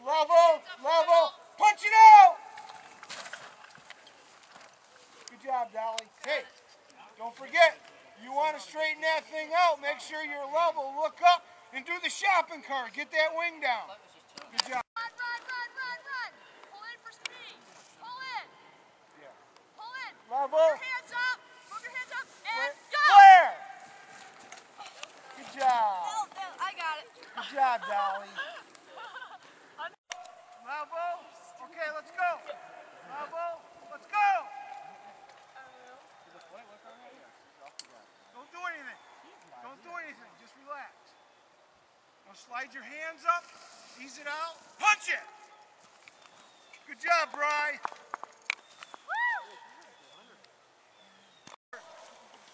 Level, level, punch it out! Good job, Dolly. Hey, don't forget, you want to straighten that thing out, make sure you're level, look up, and do the shopping cart. Get that wing down. Good job. Run, run, run, run, run. Pull in for speed. Pull in. Yeah. Pull in. Level. Move your hands up. Move your hands up. And go. Flare! Good job. Oh, no, I got it. Good job, Dolly. Level. Okay, let's go. Level. Let's go. Don't do anything. Don't do anything. Just relax. Now slide your hands up. Ease it out. Punch it. Good job, Bry.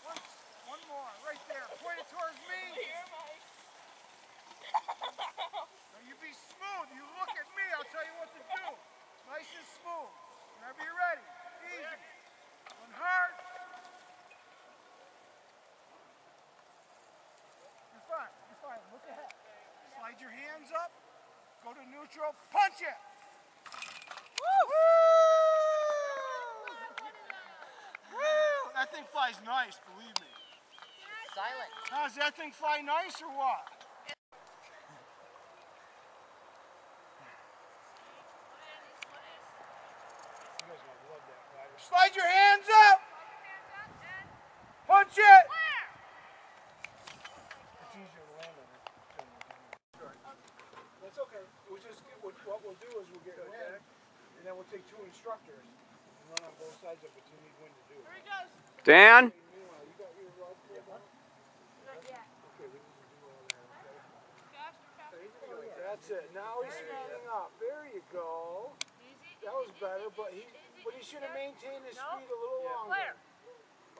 One, one more, right there. Point it towards me. Now you be smooth. You look at me. I'll tell you what to do. Nice and smooth. Whenever you're ready. Easy. One hard. You're fine. You're fine. Look ahead. Slide hands up. Go to neutral. Punch it. Woo! Woo! That thing flies nice, believe me. Silent. Now, does that thing fly nice or what? You guys are gonna love that rider. Slide your hands up! Punch it! It's easier to land on it. That's okay. We'll just get, what, what we'll do is we'll get wind, and then we'll take two instructors and run on both sides of it till we need wind to do it. Dan? Meanwhile, you got your rod pulled on? Okay, we can do all that, okay? That's it. Now he's speeding up. There you go. That was better, but he but he should have maintained his speed a little longer.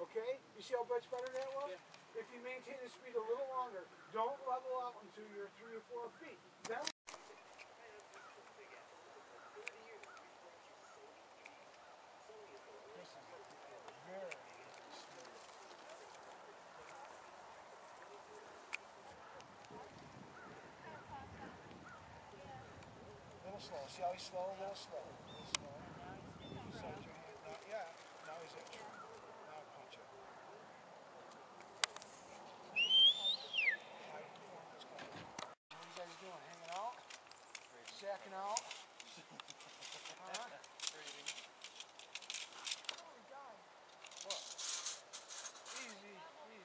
Okay? You see how much better that was? If you maintain the speed a little longer, don't level out until you're three or four feet. Slow. See how he's slow? A little slow. A little slow. Slide your hand. Now, yeah. Now he's at true. Now punch it. High performance coming. What are you guys doing? Hanging out? Sacking out? Huh? Oh, God. What? Easy, easy.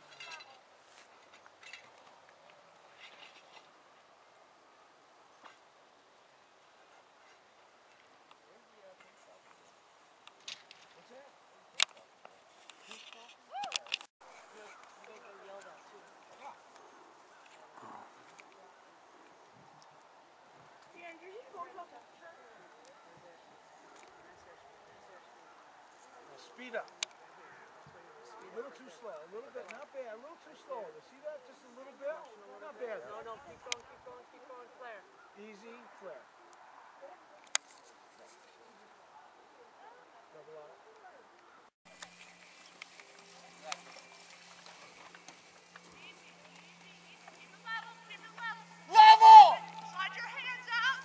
What's that? Now speed up. A little too slow. A little bit. Not bad. A little too slow. You See that? Just a little bit. Not bad. No, no, keep going, keep going, keep going, Claire. Easy. Flare. Double out. Level! Slide your hands out.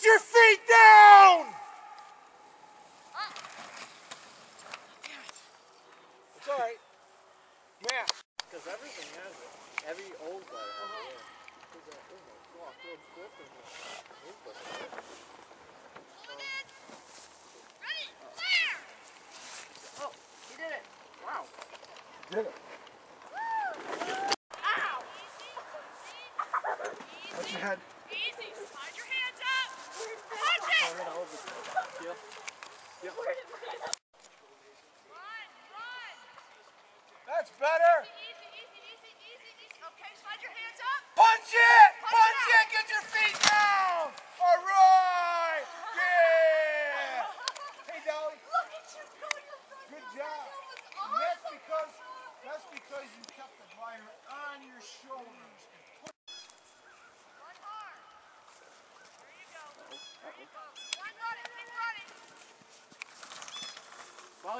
Get your feet down! It's all right. Matt. Because everything has it. Every old car has it. Uh-huh. There's oh a, there's a clock, little strip in the input. Ready? Clear. Oh, he did it. Wow. Did it.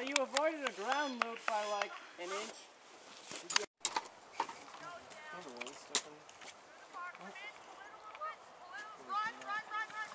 Well, you avoided a ground loop by like an inch. Run, run, run!